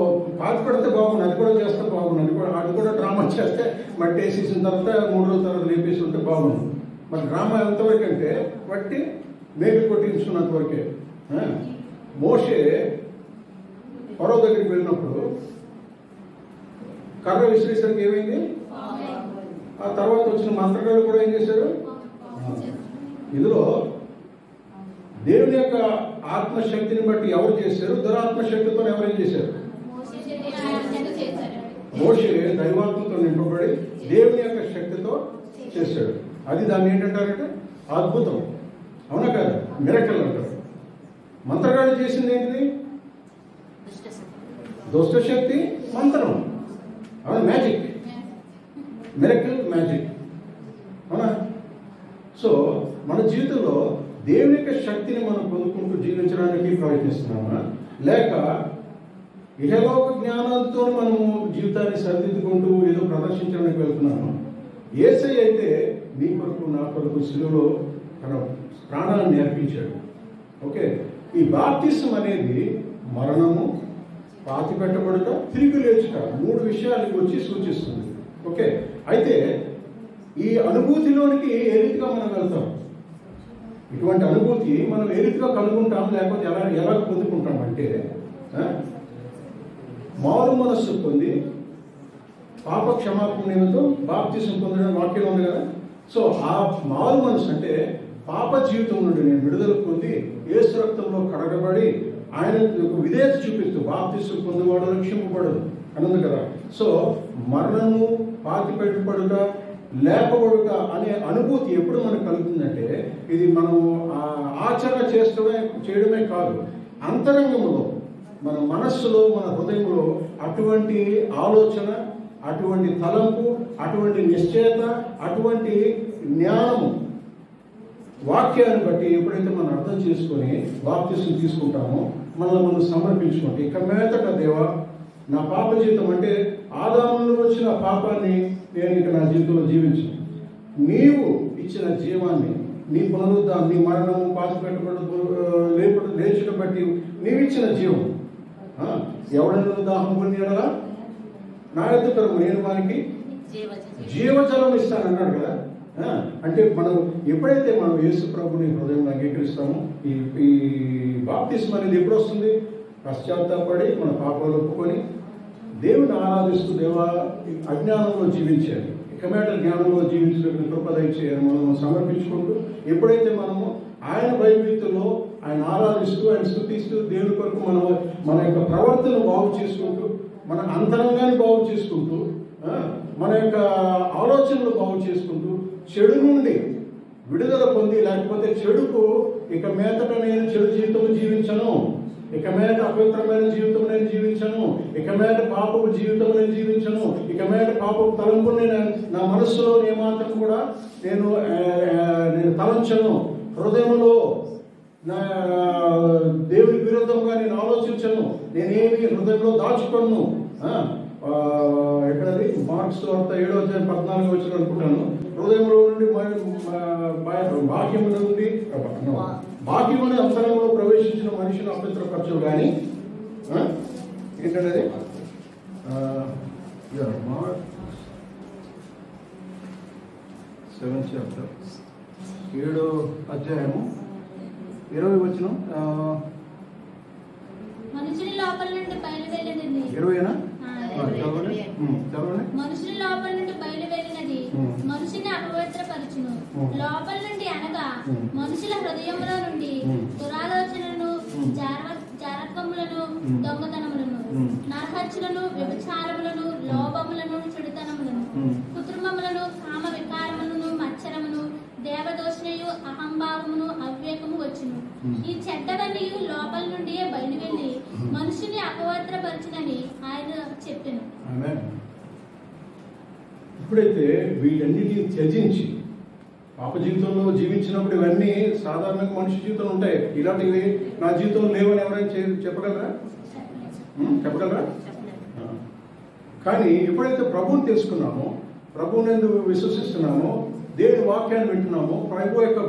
[SPEAKER 1] పాత పడితే బాగుంది అది కూడా చేస్తే బాగుంది అది కూడా అది కూడా డ్రామా చేస్తే మట్టి వేసేసిన తర్వాత మూడు రోజుల తర్వాత లేపేసి ఉంటే బాగుంది. మరి డ్రామా ఎంతవరకు అంటే బట్టి మేబీ కొట్టించుకున్నంత వరకే మోషే పరో దగ్గరికి వెళ్ళినప్పుడు కర్ర విశ్లేషణకి ఏమైంది? ఆ తర్వాత వచ్చిన మంత్రగాళ్ళు కూడా ఏం చేశారు? ఇందులో దేవుని యొక్క ఆత్మశక్తిని బట్టి ఎవరు చేశారు? దురాత్మశక్తితో ఎవరేం చేశారు? మోషే దైవాత్మతో నింపబడి దేవుని యొక్క శక్తితో చేశాడు. అది దాన్ని ఏంటంటారంటే అద్భుతం. అవునా కదా? మిరకల్ అంటారు. మంత్రగాడు చేసింది ఏంటిది? దుష్ట శక్తి. మంత్రం. అవునా మ్యాజిక్ మిరకల్ మ్యాజిక్. అవునా? సో మన జీవితంలో దేవుని యొక్క శక్తిని మనం పొందుకుంటూ జీవించడానికి ప్రయత్నిస్తున్నామా? లేక ఇహలోక జ్ఞానంతో మనము జీవితాన్ని సరిదిద్దుకుంటూ ఏదో ప్రదర్శించడానికి వెళ్తున్నాము? ఏసై అయితే నీ కొరకు నా కొరకు సిలువలో తన ప్రాణాన్ని నేర్పించాడు. ఓకే? ఈ బాప్తిసం అనేది మరణము పాతి పెట్టబడట తిరిగి లేచుట మూడు విషయాలకు వచ్చి సూచిస్తుంది. ఓకే? అయితే ఈ అనుభూతిలోనికి ఏ రీతిగా మనం వెళ్తాం? ఇటువంటి అనుభూతి మనం ఏ రీతిగా కనుగొంటాం? లేకపోతే ఎలా ఎలా పొందుకుంటాం అంటే మారు మనస్సు పొంది పాప క్షమాపణతో బాప్తీసం బాప్తిసం పొందడం వాక్యం ఉంది కదా? సో ఆ మారు మనసు అంటే పాప జీవితం నుండి నేను విడుదల పొంది ఏసు రక్తంలో కడగబడి ఆయన విధేయత చూపిస్తూ బాప్తిసం పొందువాడు రక్షింపబడదు. అని ఉంది కదా? సో మరణము పాతి పెట్టుబడుట లేపబడుట అనే అనుభూతి ఎప్పుడు మనకు కలుగుతుందంటే ఇది మనం ఆచరణ చేస్తమే చేయడమే కాదు. అంతరంగంలో మన మనస్సులో మన హృదయంలో అటువంటి ఆలోచన అటువంటి తలంపు అటువంటి నిశ్చయత అటువంటి జ్ఞానము వాక్యాన్ని బట్టి ఎప్పుడైతే మనం అర్థం చేసుకొని బాప్తిసం తీసుకుంటామో మనల్ని మనం సమర్పించుకుంటే ఇక మీదట దేవా నా పాప జీవితం అంటే ఆదాములు వచ్చిన పాపాన్ని నేను ఇక నా జీవితంలో జీవించు నీవు ఇచ్చిన జీవాన్ని నీ పునరుద్ధాన్ని నీ మరణము పాసు పెట్టబడు లేప లేచుట బట్టి నీవిచ్చిన జీవం. ఆ, ఎవడన్నా దాహం పొందినడా నా ఎత్తుకరము నేను వారికి జీవజలం ఇస్తాను అన్నాడు కదా. అంటే మనం ఎప్పుడైతే మనం యేసు ప్రభుని హృదయంలో అంగీకరిస్తామో ఈ ఈ బాప్తిస్మ అనేది ఎప్పుడు వస్తుంది? పశ్చాత్తాపడి మన పాపాలు ఒప్పుకొని దేవుని ఆరాధిస్తూ దేవా అజ్ఞానంలో జీవించాలి ఇక మీద జ్ఞానంలో జీవించడానికి కృప చేయాలి మనం సమర్పించుకుంటూ ఎప్పుడైతే మనము ఆయన భయభీతుల్లో ఆయన ఆరాధిస్తూ ఆయన స్థుతిస్తూ దేవుని కొరకు మనం మన యొక్క ప్రవర్తన బాగు చేసుకుంటూ మన అంతరంగాన్ని బాగు చేసుకుంటూ మన యొక్క ఆలోచనలు బాగు చేసుకుంటూ చెడు నుండి విడుదల పొంది లేకపోతే చెడుకు ఇక మీదట నేను చెడు జీవితం జీవించను. ఇక మీద అపవిత్రమైన జీవితం నేను జీవించను. ఇక మీద పాపపు జీవితం నేను జీవించను. ఇక మీద పాపపు తలంపు నేను నా మనస్సులో ఏమాత్రం కూడా నేను నేను తలంచను. హృదయంలో నా దేవుని విరుద్ధంగా నేను ఆలోచించను. నేనేమి హృదయంలో దాచుకోను. ఎక్కడది మార్క్స్ వార్త ఏడో అధ్యాయం పద్నాలుగు వచ్చిన అనుకుంటాను. హృదయంలో నుండి బాహ్యం నుండి బాహ్యమనే అంతరంలో ప్రవేశించిన మనిషిని అపవిత్రపరచు కానీ ఏంటంటే సెవెన్ చాప్టర్. ఏడో అధ్యాయము. ఇరవై వచ్చిన ఇరవైనా?
[SPEAKER 3] మనుషుని లోపల నుండి బయలువెళ్ళినది. మనిషిని అపవిత్రపరచును. లోపల నుండి అనగా. మనుషుల హృదయములో నుండి. దురాలోచనలను జారత్వములను. దొంగతనములను. నరహత్యలను వ్యభిచారములను లోపములను చెడుతనములను. కృత్రిమములను కామ వికారములను మచ్చరమును దేవదోషణయు అహంభావమును అవివేకము వచ్చును. ఈ చెడ్డవన్నీ లోపల నుండి బయలువెళ్ళి మనుషుని అపవిత్రపరచునని ఆయన చెప్పాను.
[SPEAKER 1] ఆమె ఇప్పుడైతే వీటన్నిటిని త్యజించి పాప జీవితంలో జీవించినప్పుడు ఇవన్నీ సాధారణంగా మనిషి జీవితంలో ఉంటాయి. ఇలాంటివి నా జీవితంలో లేవని ఎవరైనా చెప్పగలరా? చెప్పగలరా. కానీ ఎప్పుడైతే ప్రభువుని తెలుసుకున్నామో ప్రభువుని ఎందుకు విశ్వసిస్తున్నామో దేవుని వాక్యాన్ని వింటున్నాము ప్రభు యొక్క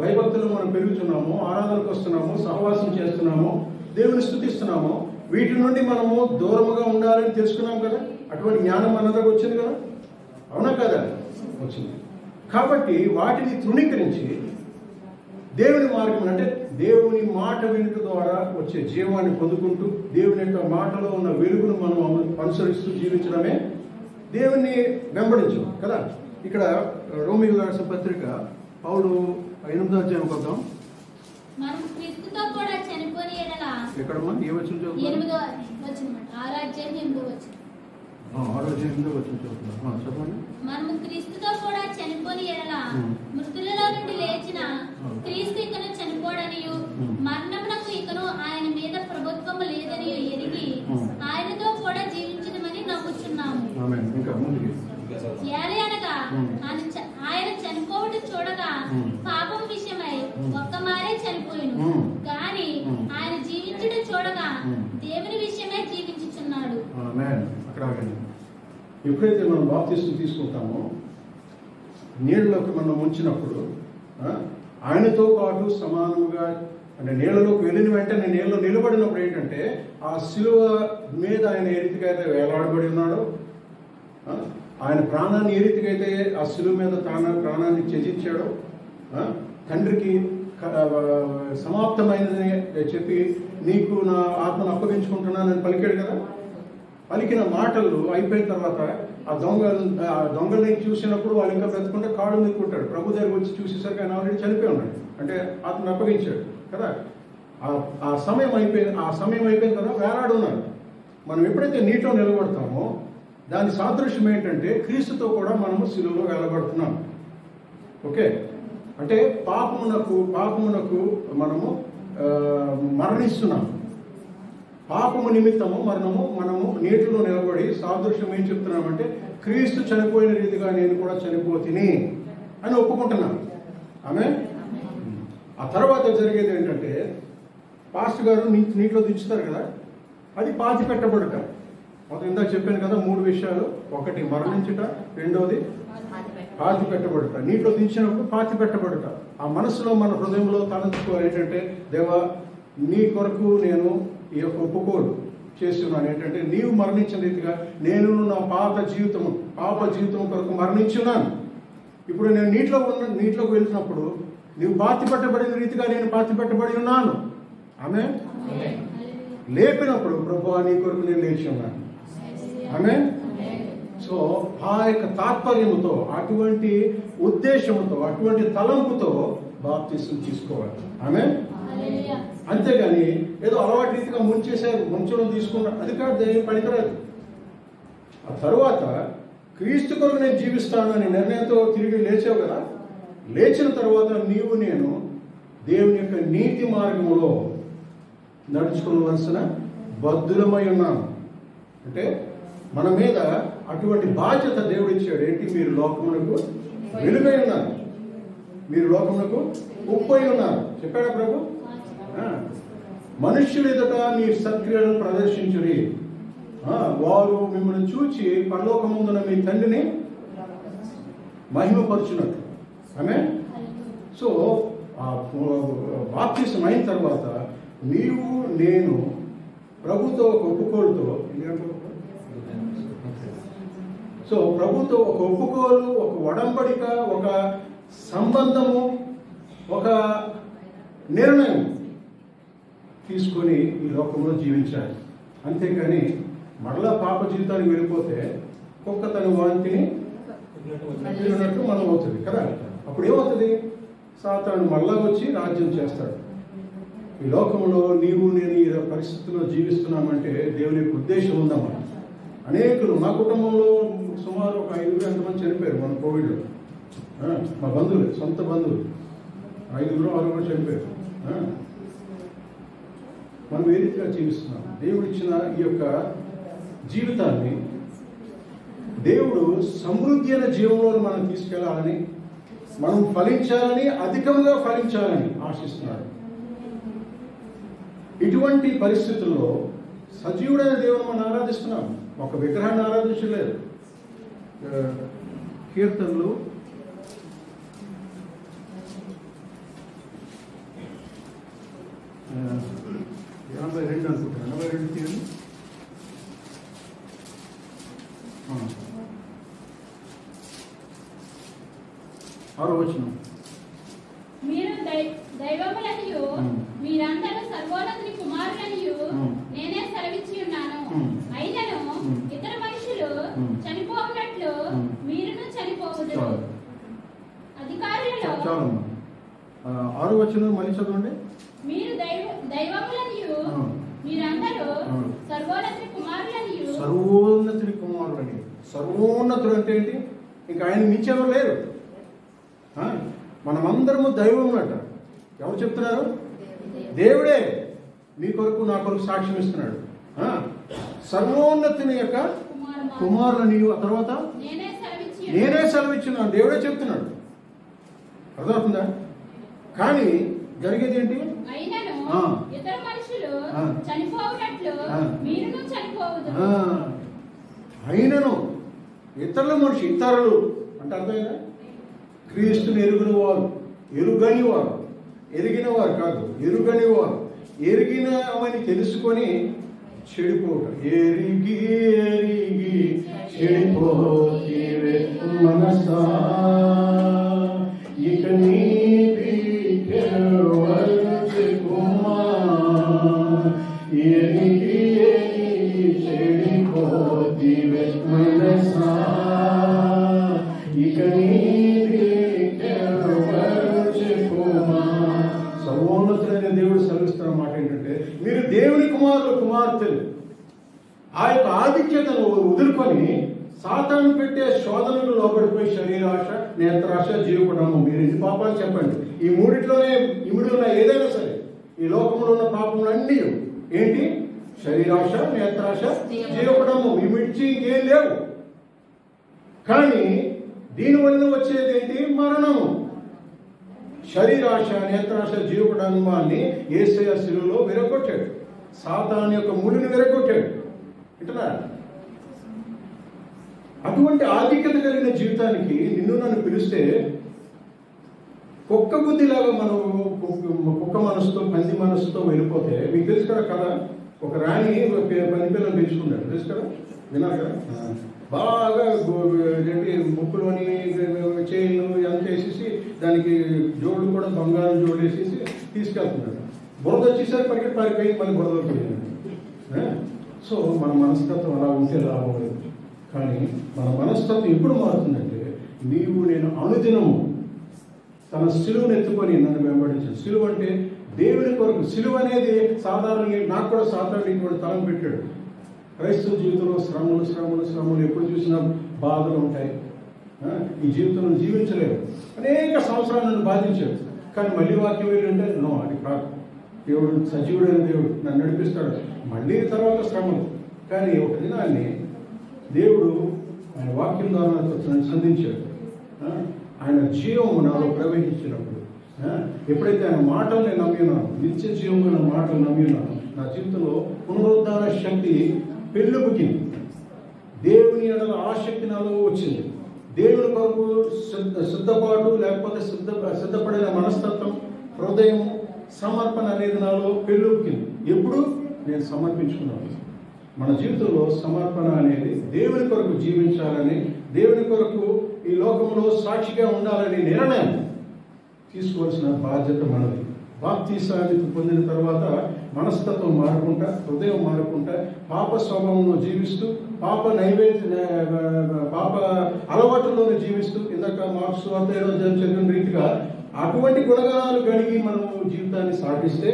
[SPEAKER 1] భయభక్తులు మనం పెరుగుతున్నాము ఆరాధనకు వస్తున్నాము సహవాసం చేస్తున్నాము దేవుని స్థుతిస్తున్నాము. వీటి నుండి మనము దూరముగా ఉండాలని తెలుసుకున్నాం కదా? అటువంటి జ్ఞానం మన దగ్గర వచ్చింది కదా? అవునా కదా? వచ్చింది. కాబట్టి వాటిని తృణీకరించి దేవుని మార్గం అంటే దేవుని మాట వెనుక ద్వారా వచ్చే జీవాన్ని పొందుకుంటూ దేవుని యొక్క మాటలో ఉన్న వెలుగును మనం అనుసరిస్తూ జీవించడమే దేవుణ్ణి వెంబడించు కదా? ఇక్కడ రోమిల్ రాసిన పత్రిక పౌలు ఎనిమిదో అధ్యాయం కొద్దాం.
[SPEAKER 3] మనం క్రీస్తుతో కూడా చనిపోని ఎడల
[SPEAKER 1] ఎక్కడమ్మా? ఏ వచ్చిన చదువుతున్నారు
[SPEAKER 3] ఎనిమిదో వచ్చినమాట ఆరో అధ్యాయం ఎనిమిదో వచ్చిన
[SPEAKER 1] ఆరోగ్యం ఎనిమిదో వచ్చిన చదువుతున్నారు ఆ, చెప్పండి.
[SPEAKER 3] మనము క్రీస్తుతో కూడా చనిపోని ఎడల. మృతులలో నుండి లేచిన క్రీస్తు ఇకను చనిపోడనియు. మరణమునకు ఇకను ఆయన మీద ప్రభుత్వము లేదని ఎరిగి. ఆయనతో కూడా జీవించదమని నమ్ముచున్నాము.
[SPEAKER 1] ఇంకా ముందుకి.
[SPEAKER 3] ఆయన చనిపోవట చూడగా. పాపం విషయమై
[SPEAKER 1] Hmm.
[SPEAKER 3] ఒక్క మారే చనిపోయిను. కానీ
[SPEAKER 1] Hmm.
[SPEAKER 3] ఆయన జీవించడం చూడగా. దేవుని విషయమై జీవించుచున్నాడు
[SPEAKER 1] ఎప్పుడైతే మనం బాప్తీసం తీసుకుంటామో నీళ్ళలోకి మనం ఉంచినప్పుడు ఆ, ఆయనతో పాటు సమానముగా అంటే నీళ్ళలోకి వెళ్ళిన వెంటనే నీళ్ళలో నిలబడినప్పుడు ఏంటంటే ఆ శిలువ మీద ఆయన అయితే వేలాడబడి ఉన్నాడో ఆయన ప్రాణాన్ని ఏ రీతిగా అయితే ఆ శిలువ మీద తాన ప్రాణాన్ని త్యజించాడో తండ్రికి క- సమాప్తమైనదని చెప్పి నీకు నా ఆత్మను అప్పగించుకుంటున్నానని పలికాడు కదా. పలికిన మాటలు అయిపోయిన తర్వాత ఆ దొంగ ఆ దొంగల్ని చూసినప్పుడు వాళ్ళు ఇంకా బ్రతుకుంటే కాళ్ళు నిక్కుంటాడు ప్రభు దగ్గర వచ్చి చూసేసరికి ఆయన ఆల్రెడీ చనిపోయి ఉన్నాడు. అంటే అతను అప్పగించాడు కదా. ఆ- ఆ సమయం అయిపోయిన ఆ సమయం అయిపోయిన తర్వాత వేలాడున్నాడు. మనం ఎప్పుడైతే నీటిలో నిలబడతామో దాని సాదృశ్యం ఏంటంటే క్రీస్తుతో కూడా మనము సిలువలో వెళ్ళబడుతున్నాం. ఓకే? అంటే పాపమునకు పాపమునకు మనము మరణిస్తున్నాం. పాపము నిమిత్తము మరణము మనము నీటిలో నిలబడి సాదృశ్యం ఏం చెప్తున్నామంటే క్రీస్తు చనిపోయిన రీతిగా నేను కూడా చనిపోతిని అని ఒప్పుకుంటున్నాను ఆమె? ఆ తర్వాత జరిగేది ఏంటంటే పాస్టర్ గారు నీ నీటిలో దించుతారు కదా? అది పాతి పెట్టబడుట మొదటి ఇందాక చెప్పాను కదా మూడు విషయాలు. ఒకటి మరణించుట రెండోది పాతి పెట్టబడుట నీటిలో దించినప్పుడు పాతి పెట్టబడుట ఆ మనసులో మన హృదయంలో తలంచుకోవాలి ఏంటంటే దేవా నీ కొరకు నేను ఈ యొక్క ఒప్పుకోలు చేస్తున్నాను. ఏంటంటే నీవు మరణించిన రీతిగా నేను నా పాత జీవితము పాప జీవితం కొరకు మరణించున్నాను. ఇప్పుడు నేను నీటిలో ఉన్న నీటిలోకి వెళ్తున్నప్పుడు నీవు పాతి పెట్టబడిన రీతిగా నేను పాతి పెట్టబడి ఉన్నాను ఆమె లేపినప్పుడు ప్రభు నీ కొరకు నేను లేచి ఉన్నాను. ఆమె సో ఆ యొక్క తాత్పర్యముతో అటువంటి ఉద్దేశముతో అటువంటి తలంపుతో బాప్తీసం తీసుకోవాలి. ఆమె. అంతేగాని ఏదో అలవాటు రీతిగా ముంచేశారు ముంచడం తీసుకున్నా అది కాదు దేని పనికిరాదు. ఆ తరువాత క్రీస్తు కొరకు నేను జీవిస్తాను అనే నిర్ణయంతో తిరిగి లేచావు కదా? లేచిన తర్వాత నీవు నేను దేవుని యొక్క నీతి మార్గములో నడుచుకోవలసిన బద్దులమై ఉన్నాను. అంటే మన మీద అటువంటి బాధ్యత దేవుడు ఇచ్చాడు ఏంటి? మీరు లోకమునకు వెలుగై ఉన్నారు. మీరు లోకమునకు ఉప్పై ఉన్నారు. చెప్పాడా ప్రభు? ఆ, మనుష్యుల ఎదుట మీ సత్క్రియలను ప్రదర్శించుడి. వారు మిమ్మల్ని చూచి పరలోకముందున మీ తండ్రిని మహిమపరుచున్నట్టు ఆమె సో ఆ బాప్తిసం అయిన తర్వాత నీవు నేను ప్రభుతో ఒప్పుకోలుతో ఒప్పుకోలుతో సో ప్రభుతో ఒక ఒప్పుకోలు ఒక ఒడంబడిక ఒక సంబంధము ఒక నిర్ణయం తీసుకొని ఈ లోకంలో జీవించాలి. అంతేకాని మరలా పాప జీవితానికి వెళ్ళిపోతే కుక్క తన వాంతిని వెళ్ళినట్టు మనం అవుతుంది కదా? అప్పుడు ఏమవుతుంది? సాతాను మళ్ళా వచ్చి రాజ్యం చేస్తాడు. ఈ లోకంలో నీవు నేను ఈ పరిస్థితుల్లో జీవిస్తున్నామంటే దేవుని యొక్క ఉద్దేశం ఉందమ్మా. అనేకులు మా కుటుంబంలో సుమారు ఒక ఐదుగురు ఎంతమంది చనిపోయారు మన కోవిడ్లో. మా బంధువులు సొంత బంధువులు. ఐదుగురు ఆరుగురు చనిపోయారు. మనం ఏ రీతిగా జీవిస్తున్నాం? దేవుడు ఇచ్చిన ఈ యొక్క జీవితాన్ని దేవుడు సమృద్ధి అయిన జీవంలో మనం తీసుకెళ్ళాలని మనం ఫలించాలని అధికంగా ఫలించాలని ఆశిస్తున్నాడు. ఇటువంటి పరిస్థితుల్లో సజీవుడైన దేవుని మనం ఆరాధిస్తున్నాం. ఒక విగ్రహాన్ని ఆరాధించలేదు. కీర్తనలు. ఎనభై రెండు అనుకుంటాను ఎనభై రెండు తీయండి ఆ. ఆరో వచ్చిన
[SPEAKER 3] మీరు దై-
[SPEAKER 1] ఉమ్.
[SPEAKER 3] అయినను
[SPEAKER 1] ఉమ్.
[SPEAKER 3] ఇతర మనుషులు
[SPEAKER 1] ఉమ్.
[SPEAKER 3] చనిపోవునట్లు
[SPEAKER 1] ఉమ్.
[SPEAKER 3] మీరును చనిపోవుదురు
[SPEAKER 1] చాలు
[SPEAKER 3] అధికారులలో
[SPEAKER 1] చాలమ్మా ఆ, ఆరు వచ్చిన మళ్ళీ చదవండి
[SPEAKER 3] మీరు దైవ దైవములనియు
[SPEAKER 1] ఆ.
[SPEAKER 3] మీరందరూ
[SPEAKER 1] ఆ.
[SPEAKER 3] సర్వోన్నత కుమారులనియు
[SPEAKER 1] సర్వోన్నతుడి కుమారుడని సర్వోన్నతుడు అంటే ఏంటి ఇంకా ఆయన మించెవరు లేరు? మనమందరము దైవం అట ఎవరు చెప్తున్నారు? దేవుడే. మీ కొరకు నా కొరకు సాక్ష్యం ఇస్తున్నాడు? సర్వోన్నతుని యొక్క
[SPEAKER 3] కుమారులు
[SPEAKER 1] కుమారులని ఆ తర్వాత?
[SPEAKER 3] నేనే
[SPEAKER 1] సెలవిచ్చున్నాను దేవుడే చెప్తున్నాడు. అర్థమవుతుందా? కానీ జరిగేది ఏంటి?
[SPEAKER 3] అయినను.
[SPEAKER 1] ఇతరుల మనిషి ఇతరులు. అంటే అర్థమైనా క్రీస్తుని ఎరుగుని వారు ఎరుగని వారు ఎరిగిన వారు కాదు ఎరుగని వారు ఎరిగినవని తెలుసుకొని చెడిపోట ఎరిగి ఎరిగి చెడిపోతే మనసా. వెళ్ళిపోతే మీకు తెలుసు కదా కదా ఒక రాణి ఒక పి- పంది పిల్లలు పెంచుకున్నాడు తెలుసు కదా? విన్నారు కదా? బాగా ఏంటి ముక్కులోని చైన్లు ఎంత వేసేసి దానికి జోడు కూడా బంగారం జోడు వేసేసి తీసుకెళ్తున్నాడు బురద వచ్చేసరికి పరిగెట్టి పారిపోయి మళ్ళీ బురద పోయింది ఆ? సో మన మనస్తత్వం అలా ఉంటే లాభం. లేదు కానీ మన మనస్తత్వం ఎప్పుడు మారుతుందంటే నీవు నేను అనుదినము తన సిలువను ఎత్తుకొని నన్ను వెంబడించాడు సిలువ అంటే దేవుని కొరకు సిలువ అనేది సాధారణంగా నాకు కూడా సాధారణ తలం పెట్టాడు. క్రైస్తవ జీవితంలో శ్రమలు శ్రమలు శ్రమలు ఎప్పుడు చూసినా బాధలు ఉంటాయి. ఈ జీవితంలో జీవించలేవు అనేక సంవత్సరాలు నన్ను బాధించాడు. కానీ మళ్ళీ వాక్యం ఏంటంటే నో అది కాదు. దేవుడు సజీవుడైన దేవుడు. నన్ను నడిపిస్తాడు. మళ్ళీ తర్వాత శ్రమలు. కానీ ఒక దినాన్ని దేవుడు ఆయన వాక్యం ద్వారా సంధించాడు. ఆయన జీవము నాలో ప్రవహించినప్పుడు ఎప్పుడైతే ఆయన మాటలు నేను నమ్మినాను నిత్య జీవమైన మాటలు నమ్మినా నా జీవితంలో పునరుద్ధార శక్తి పెళ్ళుబుకింది దేవుని ఎడల ఆసక్తి నాలో వచ్చింది. దేవుని కొరకు సిద్ధ సిద్ధపాటు లేకపోతే సిద్ధ సిద్ధపడిన మనస్తత్వం హృదయం సమర్పణ అనేది నాలో పెళ్ళుబుకింది ఎప్పుడు? నేను సమర్పించుకున్నాను. మన జీవితంలో సమర్పణ అనేది దేవుని కొరకు జీవించాలని దేవుని కొరకు ఈ లోకంలో సాక్షిగా ఉండాలని నిర్ణయం. తీసుకోవాల్సిన బాధ్యత మనది. బాప్తీసాన్ని పొందిన తర్వాత మనస్తత్వం మారుకుంటా హృదయం మారుకుంటా పాప స్వభావంలో జీవిస్తూ పాప నైవేద్య పాప అలవాటులోనే జీవిస్తూ ఇందాక మార్క్స్ అదే రోజు చెప్పిన చదివిన రీతిగా అటువంటి గుణగణాలు కలిగి మనము జీవితాన్ని సాగిస్తే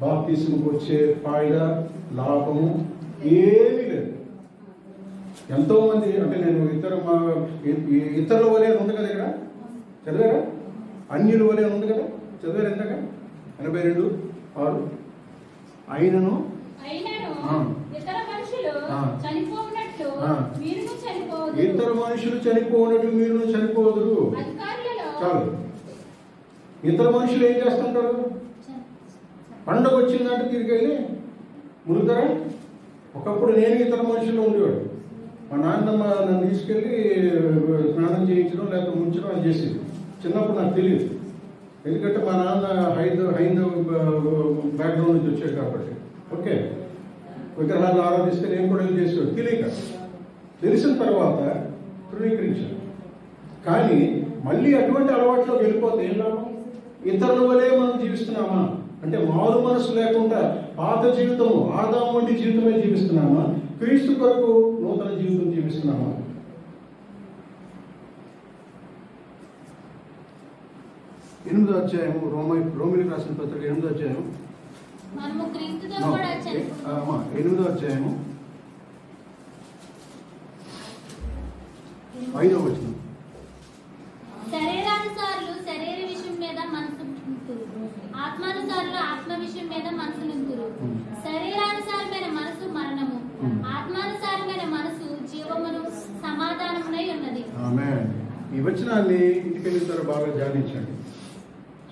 [SPEAKER 1] బాప్తీసుకు వచ్చే ఫాయిదా లాభము ఏమీ లేదు. ఎంతోమంది అంటే నేను ఇతర మా ఇతరుల వలె ఉంది కదా ఇక్కడ? చదివారా? అన్యుల వలె అని ఉంది కదా? చదివారు ఎంతగా? ఎనభై రెండు ఆరు. అయినను?
[SPEAKER 3] అయినను.
[SPEAKER 1] ఆ.
[SPEAKER 3] ఇతర మనుషులు
[SPEAKER 1] చనిపోనట్లు మీరు చనిపోదురు చాలు. ఇతర మనుషులు ఏం చేస్తుంటారు? పండగ వచ్చిందంటే తిరిగి వెళ్ళి మునుగుతారా ఒకప్పుడు నేను ఇతర మనుషులు ఉండేవాడు. మా నాన్నమ్మ నన్ను తీసుకెళ్ళి స్నానం చేయించడం లేకపోతే ముంచడం అది చేసేది. చిన్నప్పుడు నాకు తెలియదు ఎందుకంటే మా నాన్న హైందవ హైందవ బ్యాక్గ్రౌండ్ నుంచి వచ్చాడు కాబట్టి. ఓకే. విగ్రహాలు ఆరాధిస్తే నేను కూడా ఏం చేసేవాడు తెలియక. తెలిసిన తర్వాత ధృవీకరించాను కానీ మళ్ళీ అటువంటి అలవాట్లోకి వెళ్ళిపోతే ఏం లాభం? ఇతరుల వలే మనం జీవిస్తున్నామా? అంటే మారు మనసు లేకుండా పాత జీవితము ఆదాం వంటి జీవితమే జీవిస్తున్నామా? క్రీస్తు కొరకు నూతన జీవితం జీవిస్తున్నామా? ఎనిమిదో అధ్యాయము రోమ రోమిలికి రాసిన పత్రిక ఎనిమిదో అధ్యాయం ఎనిమిదో అధ్యాయము. ఐదో
[SPEAKER 3] శరీరానుసారులు శరీర విషయం మీద మనసు ఉంతురు ఆత్మానుసారులు ఆత్మ విషయం మీద మనసు. శరీరానుసారమైన మనసు మరణము. ఆత్మానుసారమైన మనసు జీవమును సమాధానమునై ఉన్నది.
[SPEAKER 1] ఈ వచనాన్ని ఇంటికి వెళ్ళిన తర్వాత బాగా ధ్యానించండి.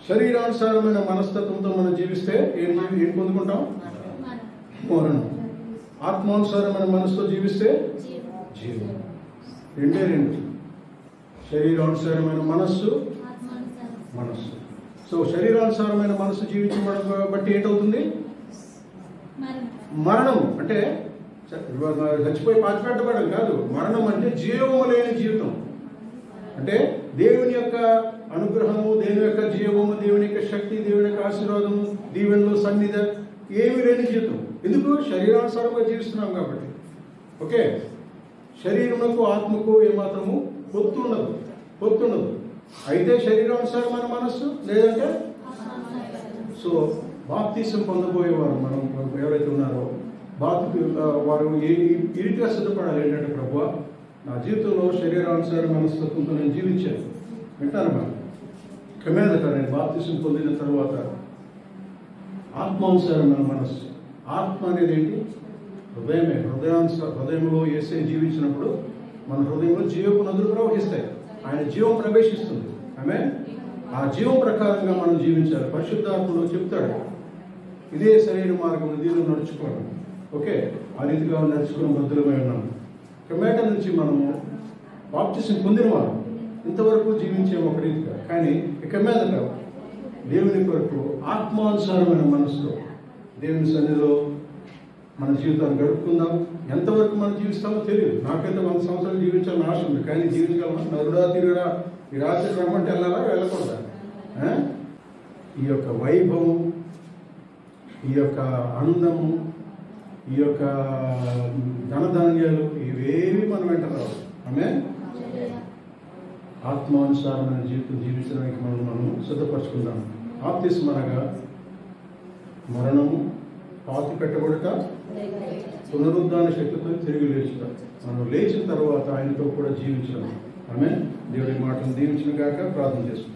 [SPEAKER 1] శరీరానుసారమైన మనస్తత్వంతో మనం జీవిస్తే ఏం జీవి- ఏం పొందుకుంటాం?
[SPEAKER 3] మరణం.
[SPEAKER 1] ఆత్మానుసారమైన మనసుతో జీవిస్తే
[SPEAKER 3] జీవం.
[SPEAKER 1] రెండే రెండు. శరీరానుసారమైన మనస్సు మనస్సు. సో శరీరానుసారమైన మనస్సు జీవించబడ బట్టి ఏంటవుతుంది?
[SPEAKER 3] మరణం.
[SPEAKER 1] అంటే చచ్చిపోయి పాచిపెట్టబడడం కాదు. మరణం అంటే జీవము లేని జీవితం. అంటే దేవుని యొక్క అనుగ్రహము దేవుని యొక్క జీవము దేవుని యొక్క శక్తి దేవుని యొక్క ఆశీర్వాదము దీవెనలు సన్నిధ ఏమీ లేని జీవితం. ఎందుకు? శరీరానుసారంగా జీవిస్తున్నాం కాబట్టి. ఓకే? శరీరములకు ఆత్మకు ఏమాత్రము పొత్తు ఉండదు. పొత్తు ఉండదు. అయితే శరీరానుసారమైన మనస్సు లేదంటే? సో బాప్తీసం పొందబోయేవారు మనం ఎవరైతే ఉన్నారో బాప్తి వారు ఏ ఈ రీతిగా సిద్ధపడాలి ఏంటంటే ప్రభు నా జీవితంలో శరీరానుసారం మనస్తత్వంతో నేను జీవించాను. వింటాను మనం క్రమేదట నేను బాప్తీసం పొందిన తర్వాత ఆత్మానుసారమైన మనస్సు. ఆత్మ అనేది ఏంటి? హృదయమే. హృదయానుస హృదయంలో ఏసే జీవించినప్పుడు మన హృదయంలో జీవపు నదులు ప్రవహిస్తాయి. ఆయన జీవం ప్రవేశిస్తుంది. ఆమె ఆ జీవం ప్రకారంగా మనం జీవించాలి. పరిశుద్ధాత్మలో చెప్తాడు ఇదే సరైన మార్గం దీనిలో నడుచుకోవడం ఓకే? ఆ రీతిగా నడుచుకుని బద్దులమై ఉన్నాం. క్రమేట నుంచి మనము బాప్తిసం పొందినవారు ఇంతవరకు జీవించే ఒక రీతిగా. కానీ ఇక మీదట దేవుని కొరకు ఆత్మానుసారమైన మనసులో దేవుని సన్నిధిలో మన జీవితాన్ని గడుపుకుందాం. ఎంతవరకు మనం జీవిస్తామో తెలియదు. నాకైతే వంద సంవత్సరాలు జీవించాలని ఆశ ఉంది. కానీ జీవించగలమా నరుడా తిరుగుడా ఈ రాత్రి రమ్మంటే వెళ్ళాలా? వెళ్ళకూడదా? ఈ యొక్క వైభవం ఈ యొక్క అందము ఈ యొక్క ధనధాన్యాలు ఇవేవి మనం వెంట రావు. ఆమె ఆత్మానుసారమైన జీవితం జీవించడానికి మనం మనం సిద్ధపరచుకుందాం. ఆప్తిస్మరగా మరణము పాతి పెట్టబడట పునరుద్ధాన శక్తితో తిరిగి లేచుట. మనం లేచిన తర్వాత ఆయనతో కూడా జీవించడం. ఆమె దేవుడి మాటను దీవించిన కాక ప్రార్థన చేసుకుంటాం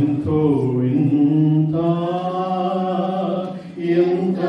[SPEAKER 1] ఎంతో ఇంత ఎంతో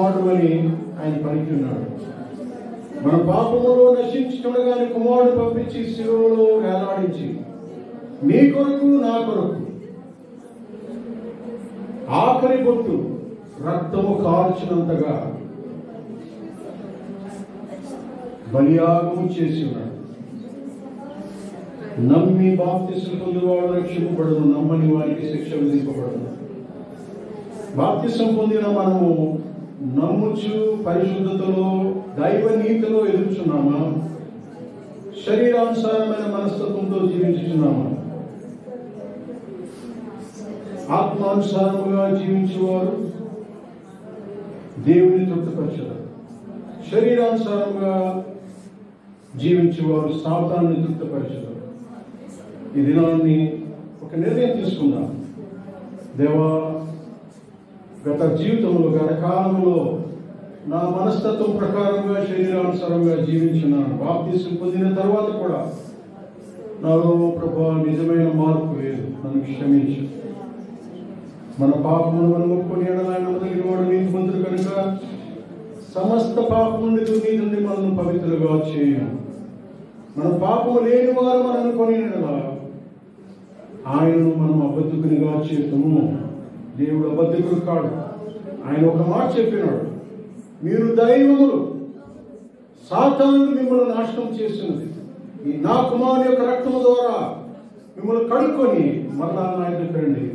[SPEAKER 1] కుమారుడు ఆయన పనికి ఉన్నాడు మన పాపములో నశించుతుండగానే కుమారుడు పంపించి శిలువలో వేలాడించి నీ కొరకు నా కొరకు. ఆఖరి బొట్టు రక్తము కాల్చినంతగా బలియాగము చేసి ఉన్నాడు నమ్మి బాప్తిసం పొందినవాడు రక్షింపబడను నమ్మని వారికి శిక్ష విధింపబడను బాప్తిసం పొందిన మనము నమ్ముచు పరిశుద్ధతలో దైవ నీతిలో ఎదుగుచున్నామా? శరీరానుసారమైన మనస్తత్వంతో జీవించుచున్నామా? ఆత్మానుసారముగా జీవించేవారు దేవుని తృప్తిపరచరు శరీరానుసారంగా జీవించేవారు సాతాన్ని తృప్తిపరచరు ఈ దినాన్ని ఒక నిర్ణయం తీసుకుందాం. దేవా గత జీవితంలో గత కాలంలో నా మనస్తత్వం ప్రకారంగా శరీరానుసారంగా జీవించినాను బాప్తీసు పొందిన తర్వాత కూడా నాలో ప్రభా నిజమైన మార్పు లేదు. నన్ను క్షమించు. మన పాపమును మనం ఒప్పుకొని ఎడలాయన మొదలైన వాడు నీతి కనుక సమస్త పాపం నుండి దుర్నీతి నుండి మనల్ని పవిత్రులుగా చేయను. మన పాపము లేని వారు మనం అనుకొని ఎడలా ఆయనను మనం అబద్ధకునిగా చేతము. దేవుడు అబద్ధకుడు కాడు ఆయన ఒక మాట చెప్పినాడు. మీరు దైవములు. సాతాను మిమ్మల్ని నాశనం చేసినది. ఈ నా కుమారుని యొక్క రక్తము ద్వారా మిమ్మల్ని కడుక్కొని మరలా నా రండి.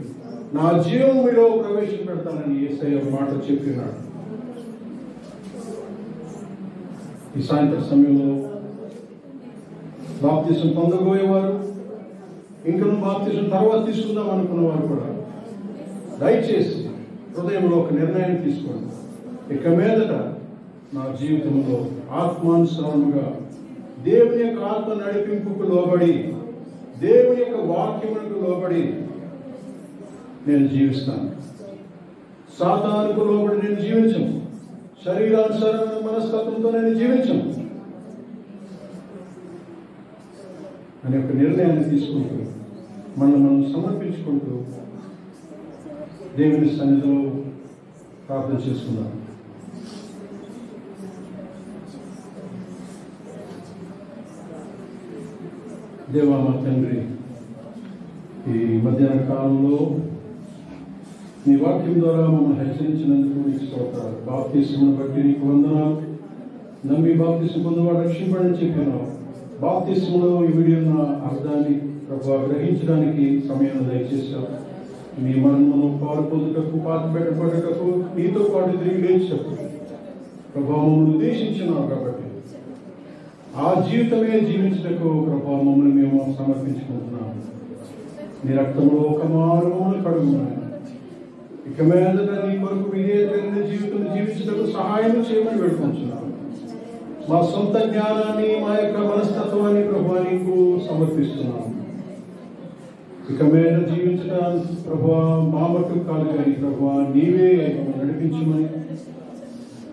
[SPEAKER 1] నా జీవం మీలో ప్రవేశపెడతానని ఏసయ్య ఒక మాట చెప్పినాడు. ఈ సాయంత్రం సమయంలో బాప్తీసం పొందబోయేవారు ఇంకా బాప్తీసం తర్వాత తీసుకుందాం అనుకున్న వారు కూడా. దయచేసి హృదయంలో ఒక నిర్ణయం తీసుకోండి. ఇక మీదట నా జీవితంలో ఆత్మానుసారముగా దేవుని యొక్క ఆత్మ నడిపింపుకు లోబడి దేవుని యొక్క వాక్యములకు లోబడి నేను జీవిస్తాను. సాతానుకు లోబడి నేను జీవించను. శరీరానుసరణ మనస్తత్వంతో నేను జీవించను. అనే ఒక నిర్ణయాన్ని తీసుకుంటూ మనం మనం సమర్పించుకుంటూ దేవుని సన్నిధిలో ప్రార్థన చేసుకుందాం. దేవా మా తండ్రి ఈ మధ్యాహ్న కాలంలో నీ వాక్యం ద్వారా మమ్మల్ని హెచ్చరించినందుకు నీకు స్తోత్రాలు. బాప్తీసును బట్టి నీకు వందనాలు. నమ్మి బాప్తీసు పొందువాడు రక్షింపడని చెప్పినావు. బాప్తీసులో ఈ వీడియో అర్థాన్ని ప్రభావ గ్రహించడానికి సమయం దయచేశావు. మీ మనమును పాలు పొందుటకు నీతో పాటు తిరిగి లేచటకు ప్రభావమును ఉద్దేశించున్నావు కాబట్టి. ఆ జీవితమే జీవించటకు ప్రభావం మేము సమర్పించుకుంటున్నాము. నీ రక్తంలో ఒక మారుమూలు కడుగుతున్నాను కడుగున్నాను ఇక మీదట నీ కొరకు విజయమైన జీవితం జీవించటకు సహాయం చేయమని పెట్టుకుంటున్నాను మా సొంత జ్ఞానాన్ని మా యొక్క మనస్తత్వాన్ని ప్రభా నీకు సమర్పిస్తున్నాను ఇక మీద జీవించడానికి ప్రభా మా మట్టు కాదు కానీ ప్రభా నీవే నడిపించమని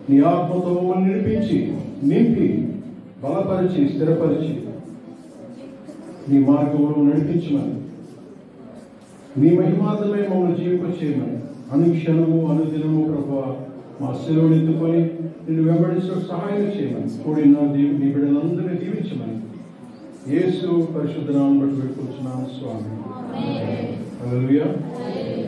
[SPEAKER 1] నీ ఆత్మతో మమ్మల్ని నడిపించి నింపి బలపరిచి స్థిరపరిచి నీ మార్గంలో నడిపించమని నీ మహిమాతమే మమ్మల్ని జీవింపచేయమని అనుక్షణము అనుదినము ప్రభా మా సెలవులు ఎత్తుకొని నిన్ను వెంబడించడం సహాయం చేయమని కూడిన దీవి నీ బిడ్డలందరినీ దీవించమని యేసు పరిశుద్ధ నామం బట్టి పెట్టుకుంటున్నాను స్వామి.
[SPEAKER 3] ఆమేన్.
[SPEAKER 1] హల్లెలూయా
[SPEAKER 3] ఆమేన్.
[SPEAKER 1] స్తోత్రం.